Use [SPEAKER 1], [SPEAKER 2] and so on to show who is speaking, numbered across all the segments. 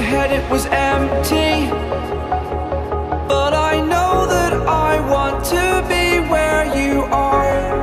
[SPEAKER 1] head, it was empty. But I know that I want to be where you are.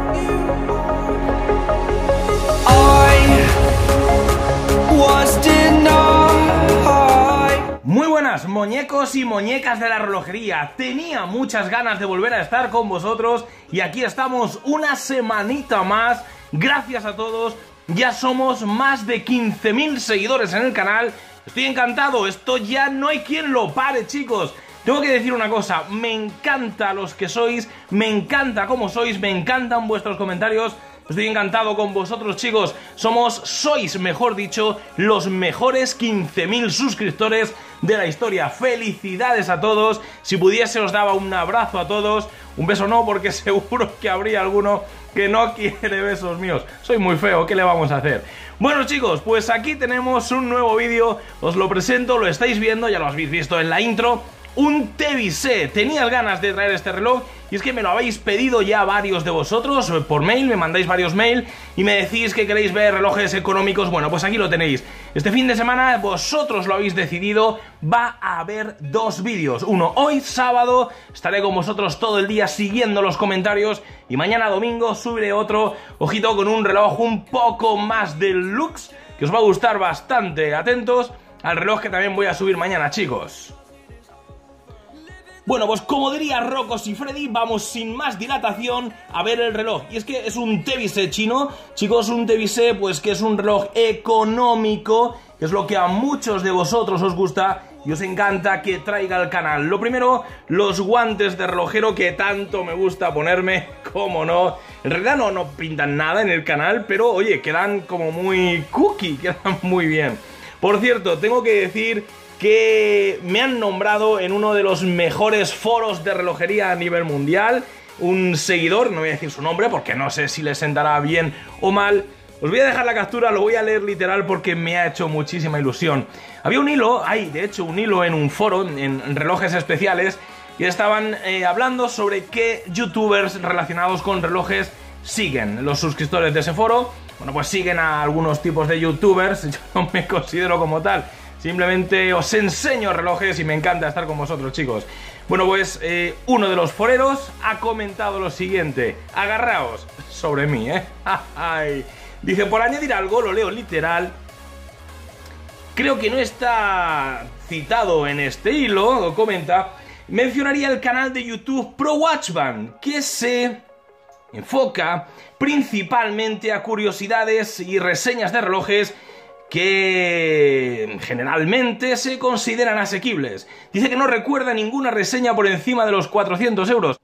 [SPEAKER 2] Muy buenas, muñecos y muñecas de la relojería. Tenía muchas ganas de volver a estar con vosotros y aquí estamos una semanita más. Gracias a todos. Ya somos más de 15.000 seguidores en el canal. Estoy encantado. Esto ya no hay quien lo pare, chicos. Tengo que decir una cosa, me encanta los que sois, me encanta cómo sois, me encantan vuestros comentarios. Estoy encantado con vosotros, chicos. Somos, sois, mejor dicho, los mejores 15.000 suscriptores de la historia. Felicidades a todos. Si pudiese os daba un abrazo a todos. Un beso no, porque seguro que habría alguno que no quiere besos míos. Soy muy feo, ¿qué le vamos a hacer? Bueno chicos, pues aquí tenemos un nuevo vídeo. Os lo presento, lo estáis viendo, ya lo habéis visto en la intro un TVC. Tenía ganas de traer este reloj y es que me lo habéis pedido ya varios de vosotros por mail, me mandáis varios mail y me decís que queréis ver relojes económicos. Bueno, pues aquí lo tenéis. Este fin de semana vosotros lo habéis decidido, va a haber dos vídeos. Uno hoy sábado, estaré con vosotros todo el día siguiendo los comentarios y mañana domingo subiré otro, ojito, con un reloj un poco más deluxe que os va a gustar bastante. Atentos al reloj que también voy a subir mañana, chicos. Bueno, pues como diría Rocos y Freddy, vamos sin más dilatación a ver el reloj. Y es que es un Tevise chino, chicos, un Tevise pues que es un reloj económico, que es lo que a muchos de vosotros os gusta y os encanta que traiga al canal. Lo primero, los guantes de relojero que tanto me gusta ponerme, como no. En realidad no, no pintan nada en el canal, pero oye, quedan como muy cookie, quedan muy bien. Por cierto, tengo que decir que me han nombrado en uno de los mejores foros de relojería a nivel mundial. Un seguidor, no voy a decir su nombre porque no sé si le sentará bien o mal. Os voy a dejar la captura, lo voy a leer literal porque me ha hecho muchísima ilusión. Había un hilo, hay de hecho un hilo en un foro, en relojes especiales, y estaban eh, hablando sobre qué youtubers relacionados con relojes siguen. Los suscriptores de ese foro, bueno, pues siguen a algunos tipos de youtubers, yo no me considero como tal Simplemente os enseño relojes y me encanta estar con vosotros, chicos. Bueno, pues eh, uno de los foreros ha comentado lo siguiente. Agarraos sobre mí, ¿eh? Dice, por añadir algo, lo leo literal. Creo que no está citado en este hilo, comenta. Mencionaría el canal de YouTube Pro Watchband, que se enfoca principalmente a curiosidades y reseñas de relojes que generalmente se consideran asequibles. Dice que no recuerda ninguna reseña por encima de los 400 euros.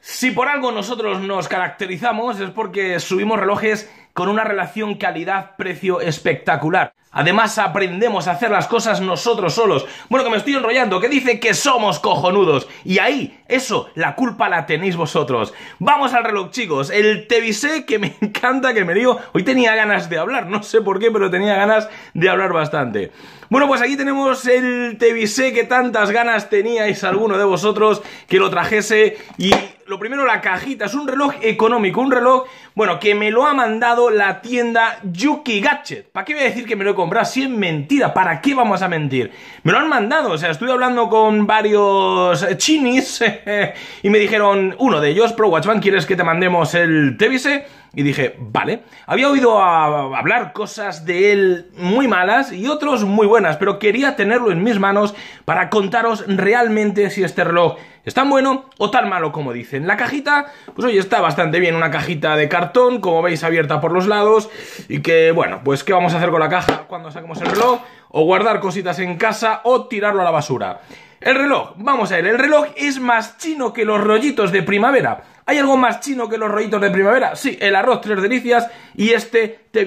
[SPEAKER 2] Si por algo nosotros nos caracterizamos es porque subimos relojes con una relación calidad-precio espectacular. Además aprendemos a hacer las cosas nosotros solos. Bueno, que me estoy enrollando, que dice que somos cojonudos. Y ahí, eso, la culpa la tenéis vosotros. Vamos al reloj, chicos. El Tevisé que me encanta, que me digo. Hoy tenía ganas de hablar, no sé por qué, pero tenía ganas de hablar bastante. Bueno, pues aquí tenemos el Tevisé que tantas ganas teníais alguno de vosotros que lo trajese y lo primero la cajita, es un reloj económico, un reloj, bueno, que me lo ha mandado la tienda Yuki Gadget. ¿Para qué voy a decir que me lo he comprado si es mentira? ¿Para qué vamos a mentir? Me lo han mandado, o sea, estuve hablando con varios chinis y me dijeron, uno de ellos, Pro Watchman, ¿quieres que te mandemos el TVC? Y dije, vale. Había oído hablar cosas de él muy malas y otros muy buenas, pero quería tenerlo en mis manos para contaros realmente si este reloj es tan bueno o tan malo como dicen. La cajita, pues oye, está bastante bien, una cajita de cartón, como veis abierta por los lados, y que, bueno, pues ¿qué vamos a hacer con la caja cuando saquemos el reloj? O guardar cositas en casa o tirarlo a la basura. El reloj, vamos a ver, el reloj es más chino que los rollitos de primavera. ¿Hay algo más chino que los rollitos de primavera? Sí, el arroz tres delicias y este te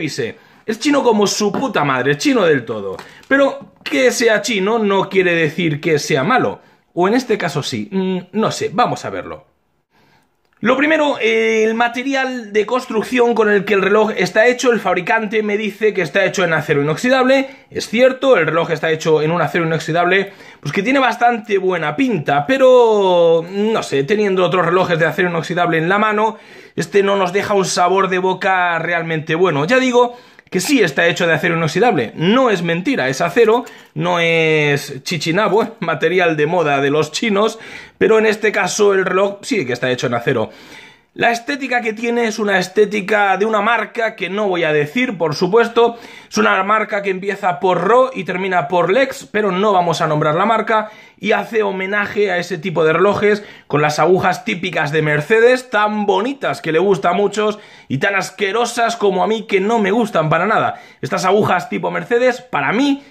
[SPEAKER 2] Es chino como su puta madre, chino del todo. Pero que sea chino no quiere decir que sea malo. O en este caso sí, mm, no sé, vamos a verlo. Lo primero, el material de construcción con el que el reloj está hecho, el fabricante me dice que está hecho en acero inoxidable. Es cierto, el reloj está hecho en un acero inoxidable, pues que tiene bastante buena pinta, pero no sé, teniendo otros relojes de acero inoxidable en la mano, este no nos deja un sabor de boca realmente bueno. Ya digo, que sí está hecho de acero inoxidable. No es mentira, es acero, no es chichinabo, material de moda de los chinos, pero en este caso el reloj sí que está hecho en acero. La estética que tiene es una estética de una marca que no voy a decir, por supuesto. Es una marca que empieza por Ro y termina por Lex, pero no vamos a nombrar la marca. Y hace homenaje a ese tipo de relojes con las agujas típicas de Mercedes, tan bonitas que le gusta a muchos y tan asquerosas como a mí que no me gustan para nada. Estas agujas tipo Mercedes, para mí,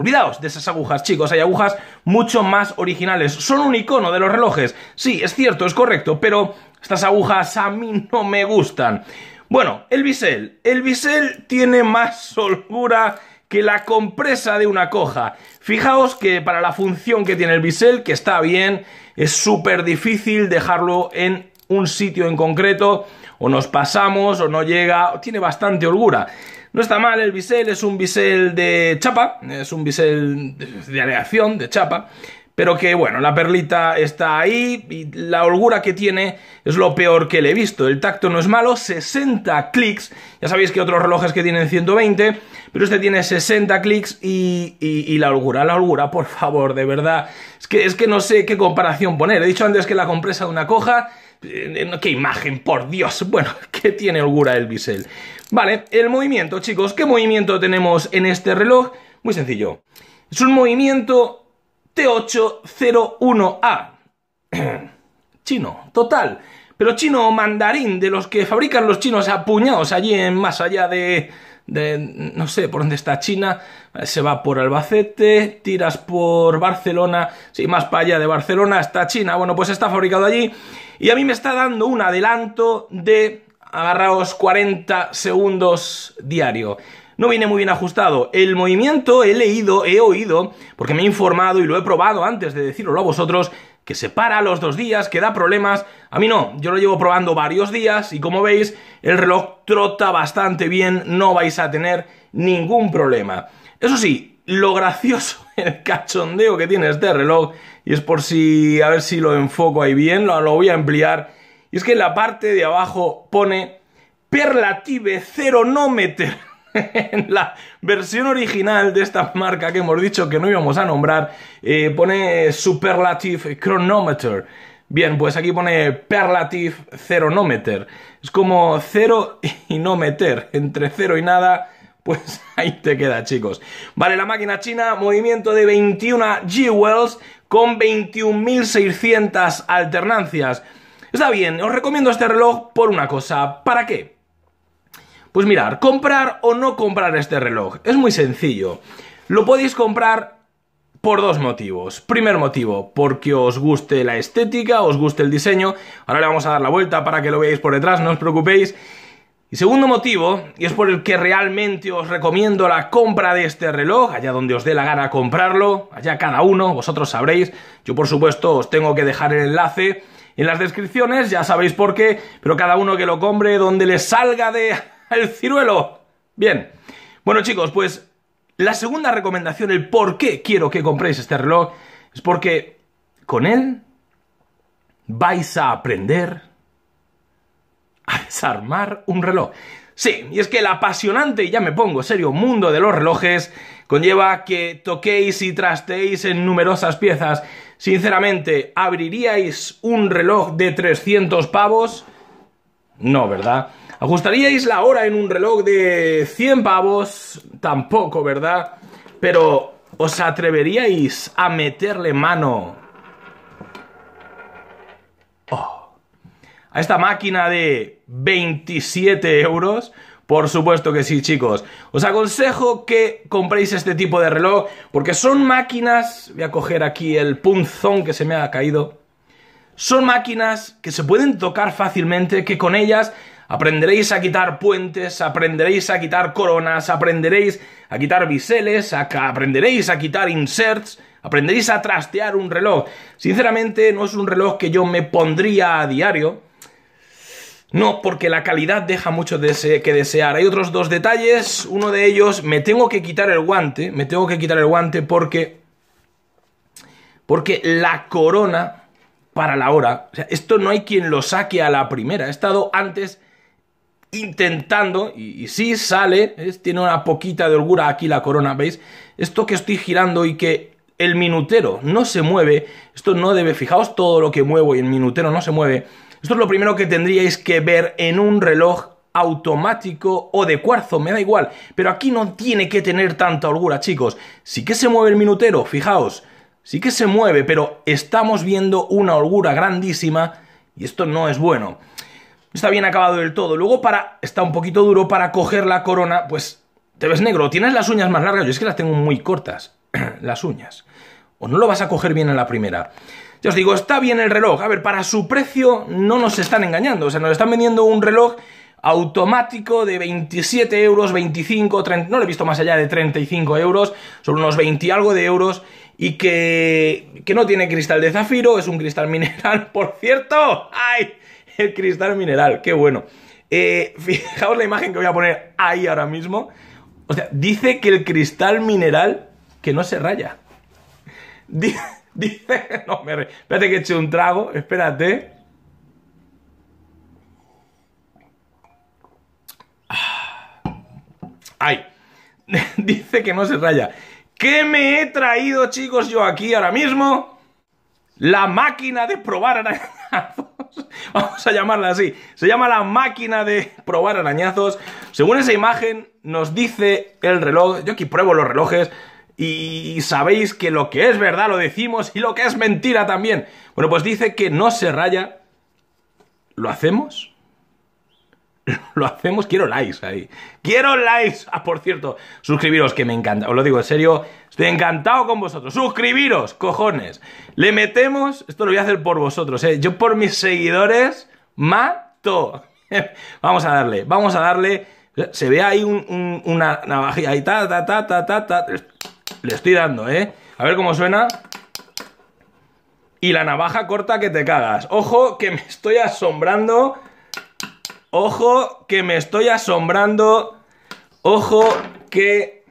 [SPEAKER 2] Olvidaos de esas agujas, chicos, hay agujas mucho más originales. Son un icono de los relojes. Sí, es cierto, es correcto, pero estas agujas a mí no me gustan. Bueno, el bisel. El bisel tiene más holgura que la compresa de una coja. Fijaos que para la función que tiene el bisel, que está bien, es súper difícil dejarlo en un sitio en concreto, o nos pasamos, o no llega, tiene bastante holgura. No está mal el bisel, es un bisel de chapa, es un bisel de aleación, de chapa, pero que bueno, la perlita está ahí y la holgura que tiene es lo peor que le he visto. El tacto no es malo, 60 clics, ya sabéis que otros relojes que tienen 120, pero este tiene 60 clics y, y, la holgura, la holgura, por favor, de verdad, es que, es que no sé qué comparación poner. He dicho antes que la compresa de una coja, eh, qué imagen, por Dios, bueno, que tiene holgura el bisel. Vale, el movimiento, chicos, ¿qué movimiento tenemos en este reloj? Muy sencillo. Es un movimiento T801A. chino, total. Pero chino mandarín, de los que fabrican los chinos apuñados allí en más allá de, de, no sé por dónde está China, se va por Albacete, tiras por Barcelona, sí, más para allá de Barcelona está China, bueno, pues está fabricado allí y a mí me está dando un adelanto de, agarraos, 40 segundos diario no viene muy bien ajustado. El movimiento he leído, he oído, porque me he informado y lo he probado antes de decirlo a vosotros, que se para los dos días, que da problemas. A mí no, yo lo llevo probando varios días y como veis, el reloj trota bastante bien, no vais a tener ningún problema. Eso sí, lo gracioso, el cachondeo que tiene este reloj, y es por si, a ver si lo enfoco ahí bien, lo, lo voy a ampliar, y es que en la parte de abajo pone Perlative Ceronometer en la versión original de esta marca que hemos dicho que no íbamos a nombrar, eh, pone Superlative Chronometer. Bien, pues aquí pone Perlative Ceronometer. Es como cero y no meter. Entre cero y nada, pues ahí te queda, chicos. Vale, la máquina china, movimiento de 21 G-Wells con 21.600 alternancias. Está bien, os recomiendo este reloj por una cosa. ¿Para qué? Pues mirar, comprar o no comprar este reloj. Es muy sencillo. Lo podéis comprar por dos motivos. Primer motivo, porque os guste la estética, os guste el diseño. Ahora le vamos a dar la vuelta para que lo veáis por detrás, no os preocupéis. Y segundo motivo, y es por el que realmente os recomiendo la compra de este reloj, allá donde os dé la gana comprarlo, allá cada uno, vosotros sabréis. Yo por supuesto os tengo que dejar el enlace en las descripciones, ya sabéis por qué, pero cada uno que lo compre donde le salga de el ciruelo. Bien. Bueno, chicos, pues la segunda recomendación, el por qué quiero que compréis este reloj, es porque con él vais a aprender a desarmar un reloj. Sí, y es que el apasionante, y ya me pongo serio, mundo de los relojes conlleva que toquéis y trasteéis en numerosas piezas. Sinceramente, ¿abriríais un reloj de 300 pavos? No, ¿verdad? ¿Ajustaríais la hora en un reloj de 100 pavos? Tampoco, ¿verdad? Pero, ¿os atreveríais a meterle mano oh, a esta máquina de 27 euros? Por supuesto que sí, chicos. Os aconsejo que compréis este tipo de reloj porque son máquinas... Voy a coger aquí el punzón que se me ha caído. Son máquinas que se pueden tocar fácilmente, que con ellas Aprenderéis a quitar puentes, aprenderéis a quitar coronas, aprenderéis a quitar biseles, aprenderéis a quitar inserts, aprenderéis a trastear un reloj. Sinceramente, no es un reloj que yo me pondría a diario, No, porque la calidad deja mucho que desear. Hay otros dos detalles. Uno de ellos, me tengo que quitar el guante. Me tengo que quitar el guante porque. Porque la corona para la hora. Esto no hay quien lo saque a la primera. He estado antes intentando, y, sí sale, tiene una poquita de holgura aquí la corona, ¿veis? Esto que estoy girando y que el minutero no se mueve, esto no debe, fijaos todo lo que muevo y el minutero no se mueve, esto es lo primero que tendríais que ver en un reloj automático o de cuarzo, me da igual, pero aquí no tiene que tener tanta holgura, chicos. Sí que se mueve el minutero, fijaos, sí que se mueve, pero estamos viendo una holgura grandísima y esto no es bueno está bien acabado del todo. Luego para, está un poquito duro para coger la corona, pues te ves negro. Tienes las uñas más largas, yo es que las tengo muy cortas, las uñas. O no lo vas a coger bien en la primera. Ya os digo, está bien el reloj. A ver, para su precio no nos están engañando. O sea, nos están vendiendo un reloj automático de 27 euros, 25, 30, no lo he visto más allá de 35 euros, son unos 20 y algo de euros, y que, que no tiene cristal de zafiro, es un cristal mineral, por cierto. ¡Ay! El cristal mineral, qué bueno. Eh, fijaos la imagen que voy a poner ahí ahora mismo. O sea, dice que el cristal mineral que no se raya. Dice, no, me, espérate que eche un trago, espérate. Ay, dice que no se raya. ¿Qué me he traído, chicos, yo aquí ahora mismo? La máquina de probar. Vamos a llamarla así. Se llama la máquina de probar arañazos. Según esa imagen, nos dice el reloj. Yo aquí pruebo los relojes. Y sabéis que lo que es verdad lo decimos y lo que es mentira también. Bueno, pues dice que no se raya. ¿Lo hacemos? lo hacemos, quiero likes ahí. Quiero likes. Ah, por cierto, suscribiros, que me encanta. Os lo digo en serio, estoy encantado con vosotros. Suscribiros, cojones. Le metemos, esto lo voy a hacer por vosotros, ¿eh? Yo por mis seguidores mato. vamos a darle, vamos a darle. Se ve ahí una navajilla ahí, ta, ta, ta, ta, ta, ta. Le estoy dando, ¿eh? A ver cómo suena. Y la navaja corta que te cagas. Ojo que me estoy asombrando Ojo que me estoy asombrando. Ojo que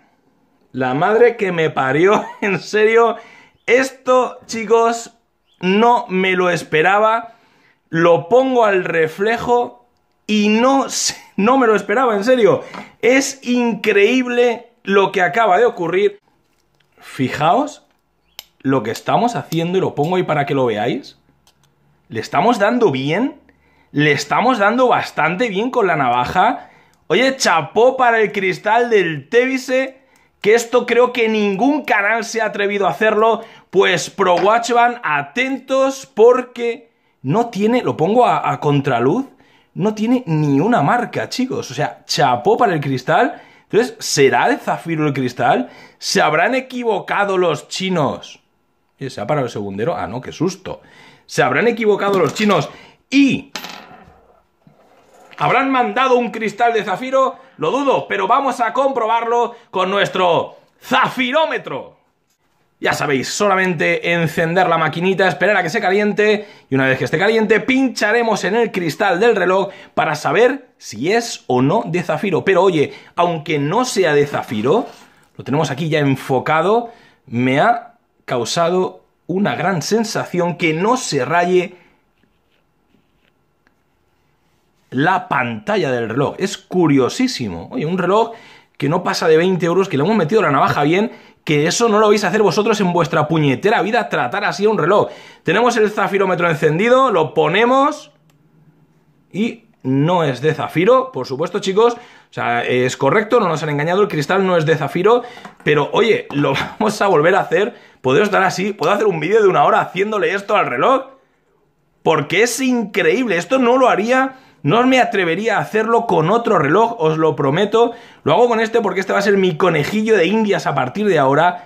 [SPEAKER 2] la madre que me parió, en serio, esto, chicos, no me lo esperaba. Lo pongo al reflejo y no, no me lo esperaba, en serio. Es increíble lo que acaba de ocurrir. Fijaos lo que estamos haciendo y lo pongo ahí para que lo veáis. Le estamos dando bien le estamos dando bastante bien con la navaja. Oye, chapó para el cristal del Tevise, que esto creo que ningún canal se ha atrevido a hacerlo, pues Pro Watch van atentos porque no tiene, lo pongo a, contraluz, no tiene ni una marca, chicos. O sea, chapó para el cristal. Entonces, ¿será de zafiro el cristal? ¿Se habrán equivocado los chinos? ¿Se ha parado el segundero? Ah, no, qué susto. ¿Se habrán equivocado los chinos? Y ¿Habrán mandado un cristal de zafiro? Lo dudo, pero vamos a comprobarlo con nuestro zafirómetro. Ya sabéis, solamente encender la maquinita, esperar a que se caliente y una vez que esté caliente pincharemos en el cristal del reloj para saber si es o no de zafiro. Pero oye, aunque no sea de zafiro, lo tenemos aquí ya enfocado, me ha causado una gran sensación que no se raye la pantalla del reloj. Es curiosísimo. Oye, un reloj que no pasa de 20 euros, que le hemos metido la navaja bien, que eso no lo vais a hacer vosotros en vuestra puñetera vida, tratar así a un reloj. Tenemos el zafirómetro encendido, lo ponemos y no es de zafiro, por supuesto, chicos. O sea, es correcto, no nos han engañado, el cristal no es de zafiro, pero oye, lo vamos a volver a hacer. Podemos estar así, puedo hacer un vídeo de una hora haciéndole esto al reloj. Porque es increíble, esto no lo haría no me atrevería a hacerlo con otro reloj, os lo prometo. Lo hago con este porque este va a ser mi conejillo de indias a partir de ahora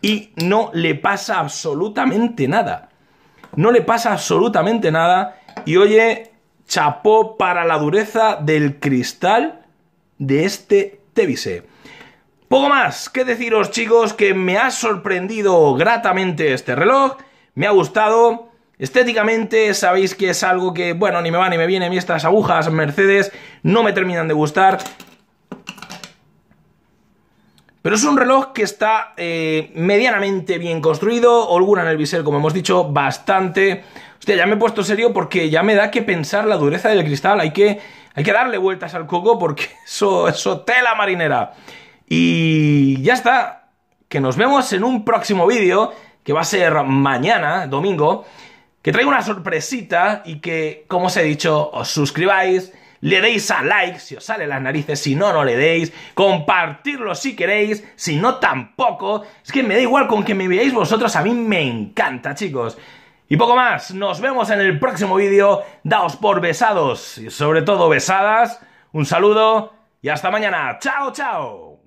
[SPEAKER 2] y no le pasa absolutamente nada. No le pasa absolutamente nada y oye, chapó para la dureza del cristal de este Tevise. Poco más que deciros chicos que me ha sorprendido gratamente este reloj, me ha gustado Estéticamente sabéis que es algo que, bueno, ni me va ni me viene. A estas agujas Mercedes no me terminan de gustar. Pero es un reloj que está eh, medianamente bien construido, holgura en el bisel, como hemos dicho, bastante. Hostia, ya me he puesto serio porque ya me da que pensar la dureza del cristal. Hay que, hay que darle vueltas al coco porque eso, eso tela marinera. Y ya está. Que nos vemos en un próximo vídeo, que va a ser mañana, domingo, que traigo una sorpresita y que, como os he dicho, os suscribáis, le deis a like si os sale las narices, si no, no le deis, compartirlo si queréis, si no, tampoco. Es que me da igual con que me veáis vosotros, a mí me encanta, chicos. Y poco más, nos vemos en el próximo vídeo, daos por besados y sobre todo besadas. Un saludo y hasta mañana. Chao, chao.